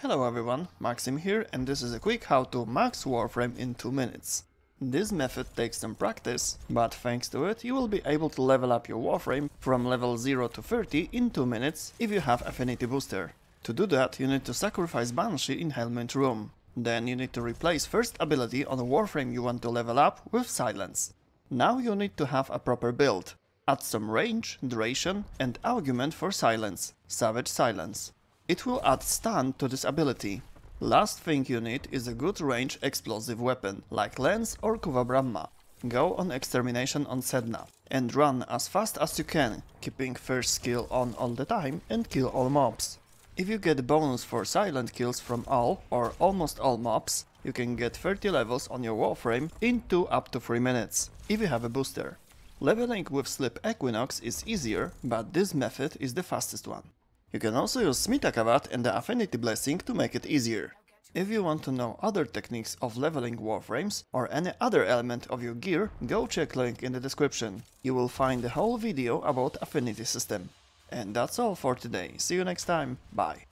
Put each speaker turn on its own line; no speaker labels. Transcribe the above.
Hello everyone, Maxim here and this is a quick how to max Warframe in 2 minutes. This method takes some practice, but thanks to it you will be able to level up your Warframe from level 0 to 30 in 2 minutes if you have Affinity Booster. To do that you need to sacrifice Banshee in Helminth Room. Then you need to replace first ability on the Warframe you want to level up with Silence. Now you need to have a proper build. Add some range, duration and augment for silence, Savage Silence. It will add stun to this ability. Last thing you need is a good range explosive weapon, like Lenz or Kuva Bramma. Go on Extermination on Sedna, and run as fast as you can, keeping first skill on all the time and kill all mobs. If you get bonus for silent kills from all or almost all mobs, you can get 30 levels on your Warframe in 2 up to 3 minutes, if you have a booster. Leveling with Slip Equinox is easier, but this method is the fastest one. You can also use Smeeta Kavat and the Affinity Blessing to make it easier. If you want to know other techniques of leveling warframes or any other element of your gear, go check link in the description. You will find the whole video about Affinity system. And that's all for today, see you next time, bye.